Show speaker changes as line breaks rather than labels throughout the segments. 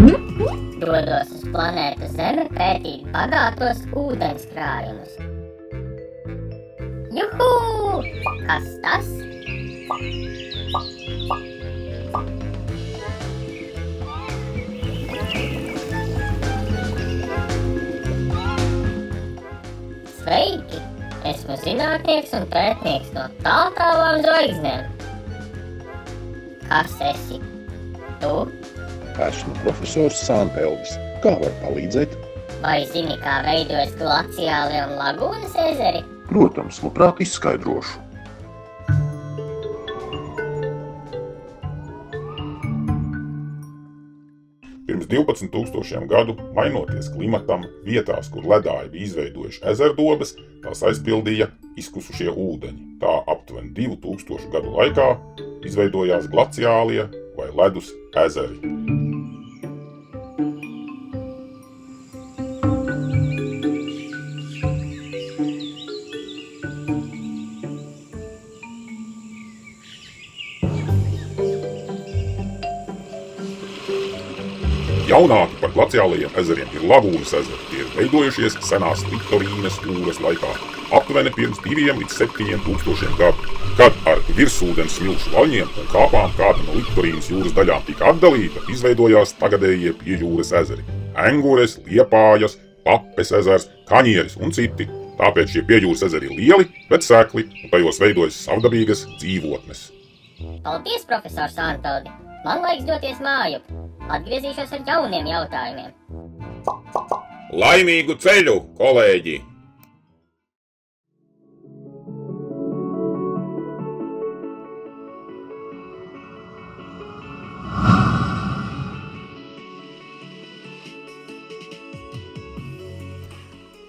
dodos uz planētu Zeme pētīt bagātos ūdenskrājumus. Juhu! Kas tas? Sveiki! Esmu zinātnieks un pētnieks no tālākām zvaigznēm. Kas esi? Tu?
Esmu profesors Sānpelvis. Kā var palīdzēt?
Vai zini, kā veidojas glaciāli un lagūnas ezeri?
Protams, labprāt izskaidrošu.
Pirms 12,000 gadu, mainoties klimatam, vietās, kur ledāji bija izveidojuši ezerdobes, tās aizpildīja izkusušie ūdeņi. Tā aptuveni 2000 gadu laikā izveidojās glaciālie vai ledus ezeri. Jaunāki par glaciālajiem ezeriem ir lagūnas ezeri. Tie ir veidojušies senās Liktorīnas jūras laikā, aptuveni pirms 2 līdz 7 tūkstošiem gadu, kad ar virsūdens smilšu vaļņiem un kāpām kāda no Liktorīnas jūras daļām tika atdalīta, izveidojās tagadējie piejūras ezeri - Engures, Liepājas, Papes ezers, Kaņieris un citi. Tāpēc šie piejūras ezeri ir lieli, bet sekli, un tajos veidojas savdabīgas dzīvotnes.
Paldies, profesors Antoni! Man laiks doties mājup. Atgriezīšos ar jauniem jautājumiem.
Laimīgu ceļu, kolēģi!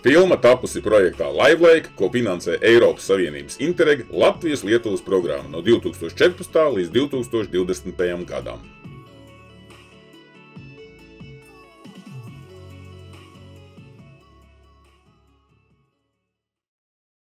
Filma tapusi projektā LiveLake, ko finansē Eiropas Savienības Interreg Latvijas-Lietuvas programma no 2014. līdz 2020. gadam.